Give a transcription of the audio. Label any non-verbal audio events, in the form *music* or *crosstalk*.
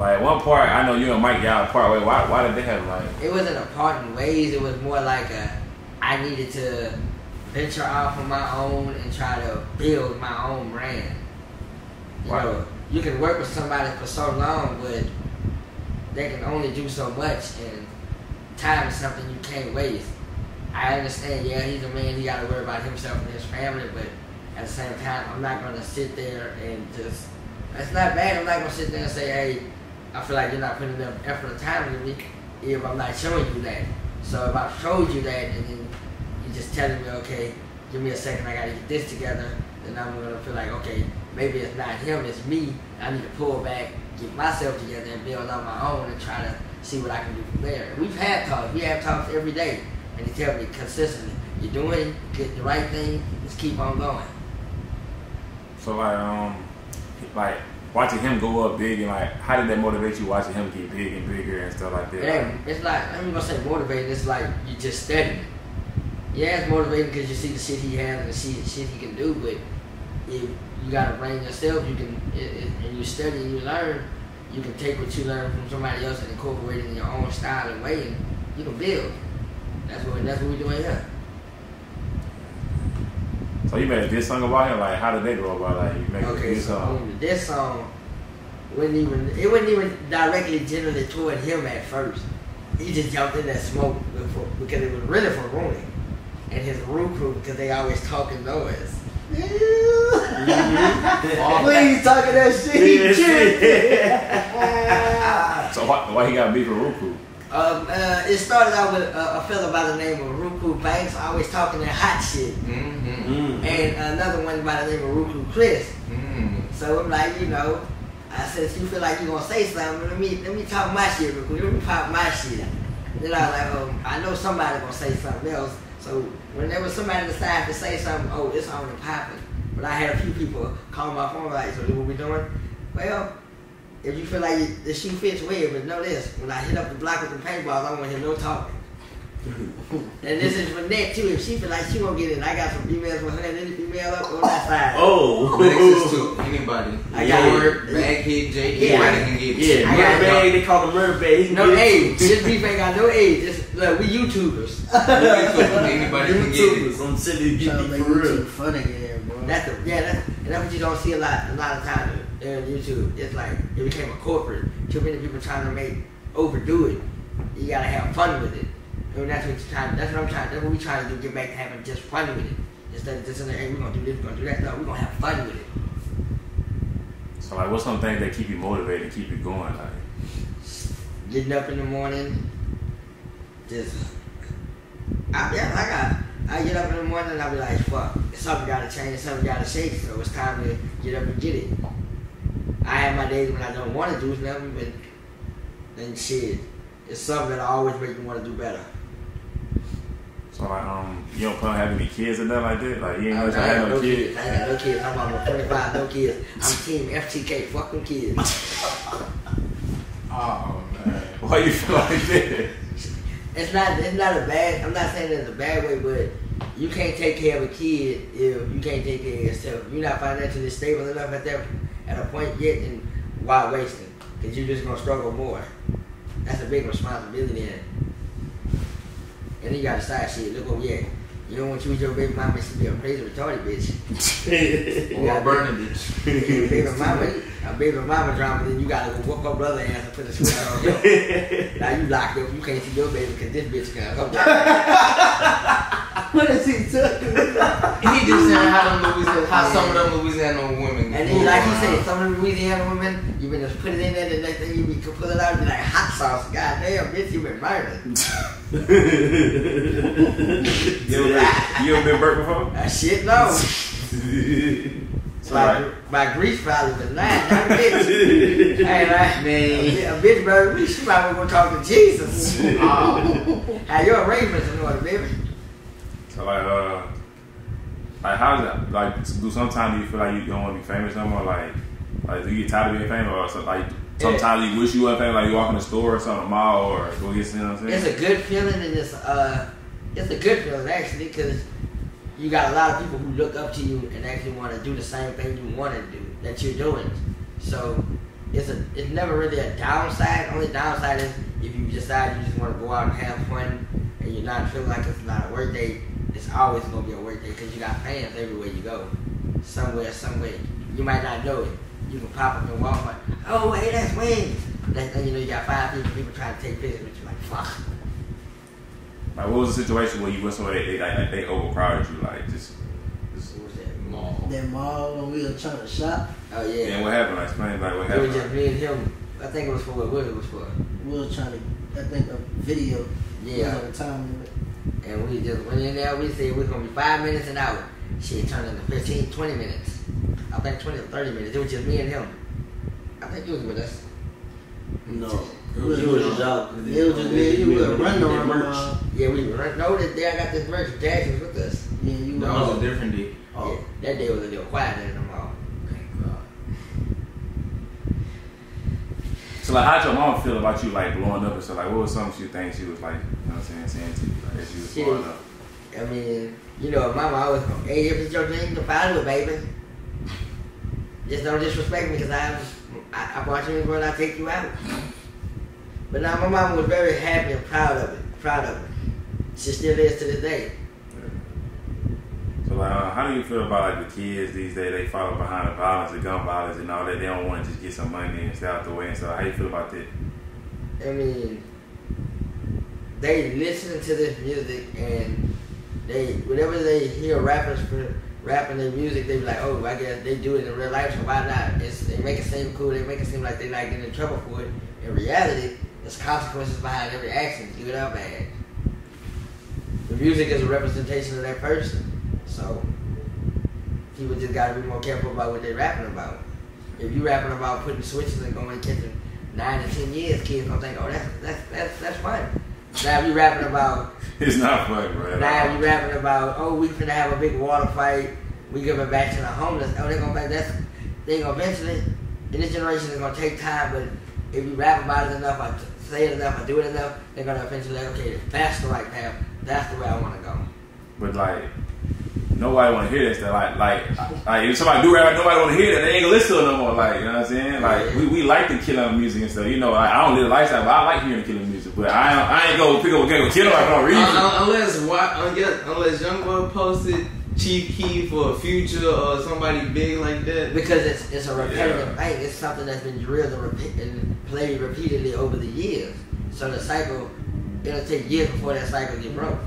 Like one part, I know you and Mike y'all part way. Why? Why did they have like? It wasn't a part in ways. It was more like a I needed to venture off on my own and try to build my own brand. You Wow. know, you can work with somebody for so long, but they can only do so much, and time is something you can't waste. I understand, yeah, he's a man, he got to worry about himself and his family, but at the same time, I'm not going to sit there and just, it's not bad, I'm not going to sit there and say, hey, I feel like you're not putting enough effort or time into me if I'm not showing you that. So if I showed you that and then you're just telling me, okay, give me a second, I got to get this together, then I'm to feel like, okay, maybe it's not him, it's me. I need to pull back, get myself together, and build on my own and try to see what I can do from there. We've had talks. We have talks every day, and he tell me consistently, "You're doing get the right thing. Just keep on going." So like um, like watching him go up big and like, how did that motivate you watching him get big and bigger and stuff like that? Yeah, it's like I'm gonna say motivating. It's like you just studying. Yeah, it's motivating because you see the shit he has and see the shit, he can do. But if you gotta bring yourself, you can it, it, and you study and you learn. You can take what you learn from somebody else and incorporate it in your own style and way, and you can build. That's what that's what we're doing here. So you made a diss song about him. Like, how did they go about like you make a Okay, diss so song? um, this song wasn't even it wasn't even directly generally toward him at first. He just jumped in that smoke before, because it was really for Rooney and his room crew because they always talking noise. *laughs* Please talking that shit. *laughs* *laughs* So why, why he got beef with Roku? Um, uh, it started out with a, a fella by the name of Ruku Banks, always talking that hot shit, Mm-hmm. and another one by the name of Ruku Chris. Mm-hmm. So I'm like, you know, I said, you feel like you gonna say something? Let me let me talk my shit real quick. Let me pop my shit. Then I was like, um, I know somebody gonna say something else. So whenever somebody decides to say something, oh, it's on and popping. But I had a few people call my phone like, so what we doing? Well, if you feel like the shoe fits well, but know this, when I hit up the block with the paintballs, I don't want to hear no talking. *laughs* and this is for Net too. If she feel like she won't get in, I got some females for her and any female up on that side. Oh, Access to anybody. I got Lord, Baghead, J, Yeah. anybody can get it. Yeah, I got murder bag. They call the murder bag. No get it. age. This beef ain't got no age. This, look, we YouTubers. *laughs* Anybody can get it. YouTubers. I'm sitting there Trying getting for real. YouTube fun again, bro. That's the yeah. That's, and that's what you don't see a lot. A lot of times on YouTube, it's like it became a corporate. Too many people trying to make overdo it. You gotta have fun with it. And that's what trying. That's what I'm trying. That's what we trying to do. Get back to having just fun with it. Instead of just in there, hey, we're gonna do this, we're gonna do that. No, we're gonna have fun with it. So like, what's some things that keep you motivated keep you going? Like, Getting up in the morning, just I, yeah, I got. I get up in the morning and I be like, fuck, something gotta change, something gotta shake, so it's time to get up and get it. I have my days when I don't want to do nothing, but then shit, it's something that always make me want to do better. so like, um, you don't plan on having any kids or nothing like that? Like, you ain't I, gonna I try ain't have got no kids? kids. I ain't got no kids. I'm on 25, no kids. I'm team FTK. Fuck them kids. *laughs* Oh, man. Why you feel like that? It's not. It's not a bad. I'm not saying it's a bad way, but you can't take care of a kid if you can't take care of yourself. You're not financially stable enough at that at a point yet, and why wasting? Because you're just gonna struggle more. That's a big responsibility. And, and then you gotta decide shit. Look what we at. You don't want to choose your baby mama to be a crazy retarded bitch. *laughs* Or a burning bitch. *laughs* baby mama, a baby mama drama, then you gotta go whoop her brother ass and put a sweater on you. *laughs* now you locked up, you can't see your baby because this bitch can come down. What is he talking about? He just saying how them Louisiana, how some of them Louisiana women. And then, like you said, some of the Louisiana women, you been just put it in there, the next thing you be can pull it out and be like hot sauce. God damn, bitch, you been burning. *laughs* You ever, you ever been burnt before? That shit, no. So *laughs* My, like, my grease probably was nine, not bitch. *laughs* hey, like, Man. a bitch burned me, she probably gonna talk to Jesus. Oh. Have your arrangements in order, baby. so like, uh, like how's that? Like, do sometimes you feel like you don't want to be famous no more? Like, like do you get tired of being famous, or so, like sometimes you wish you were famous? Like you walk in the store or something, a mall, or go get, you know what I'm saying? It's a good feeling, and it's uh, it's a good feeling actually, because you got a lot of people who look up to you and actually want to do the same thing you want to do that you're doing. So it's a it's never really a downside. Only downside is if you decide you just want to go out and have fun and you're not feeling like it's not a work day. It's always gonna be a work day because you got fans everywhere you go, somewhere, somewhere. You might not know it. You can pop up in Walmart. Oh, hey, that's Wayne. Next thing you know, you got five people, people trying to take pictures with you. Like, fuck. Like, what was the situation where you went somewhere they they, like, they overcrowded you? Like, just, just What was that? Mall. That mall when we were trying to shop, Oh yeah. yeah. what happened? Like, explain like what It was just me and him. I think it was for what, what it was for. we were trying to, I think, a video. Yeah. Was on the time limit. And we just went in there. We said we're gonna be five minutes an hour. Shit turned into 15, 20 minutes. I think 20 or 30 minutes. It was just me and him. I think he was with us. No. It was, You was just out. It was just me you. Were running around. the uh, merch. Yeah, we were. No, that day I got this merch. Dad was with us. Yeah, you That were. was a different day. Oh. Yeah, that day was a little quieter than the mall. Thank God. So like, how'd your mom feel about you like blowing up and stuff? Like, what was something she think she was like, you know what I'm saying, saying to you like as you was She blowing up? I mean, you know, mama always go, hey, if it's your dream, to follow it, baby. Just don't disrespect me because I, I, I brought you in the world, I take you out. But now my mom was very happy and proud of it, proud of it. She still is to this day. So like, uh, how do you feel about like the kids these days? They follow behind the violence, the gun violence, and all that. They don't want to just get some money and stay out the way and stuff. How you feel about that? I mean, they listen to this music and they whenever they hear rappers for rapping their music, they be like, oh, I guess they do it in real life, so why not? It's, they make it seem cool. They make it seem like they're not getting in trouble for it. In reality, there's consequences behind every action, good or bad. The music is a representation of that person, so people just got to be more careful about what they're rapping about. If you rapping about putting switches and going and catching nine to ten years, kids gonna think, oh, that's that's that's that's fun. Now you rapping about *laughs* It's not fun, bro. now you rapping about, oh, we finna have a big water fight. We give it back to the homeless. Oh, they gonna back. That's they gonna eventually. In this generation, it's gonna take time, but if you rap about it enough, I say it enough, I do it enough, they're gonna eventually okay, that's the right path. That's the way I want to go. But like, nobody want to hear that stuff. Like, like, like if somebody do rap, nobody want to hear that. They ain't gonna listen to it no more. Like, you know what I'm saying? Like, we, we like the killing music and stuff. You know, like, I don't live a lifestyle, but I like hearing killing music. But I ain't, I ain't go pick up a game with killing for no reason. Un- un- unless what? Unless, unless Young Boy posted Chief Keef for a future or somebody big like that. Because it's it's a repetitive Yeah. thing. It's something that's been drilled and, repeat, and played repeatedly over the years. So the cycle, it'll take years before that cycle get broke.